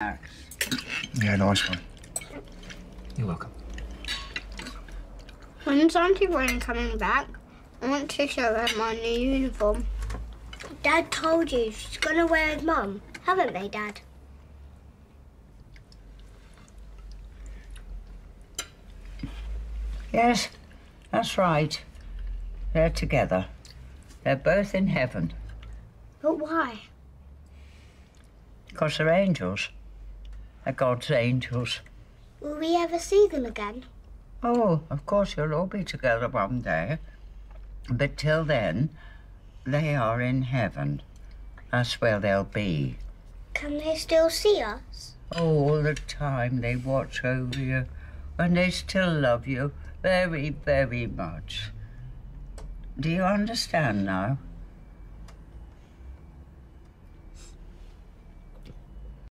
Yeah, nice one. You're welcome. When's Auntie Gwen coming back? I want to show her my new uniform. Dad told you she's gonna wear his mum, haven't they, Dad? Yes, that's right. They're together. They're both in heaven. But why? Because they're angels. They're God's angels. Will we ever see them again? Oh, of course, you'll all be together one day. But till then, they are in heaven. That's where they'll be. Can they still see us? All the time they watch over you. And they still love you very, very much. Do you understand now?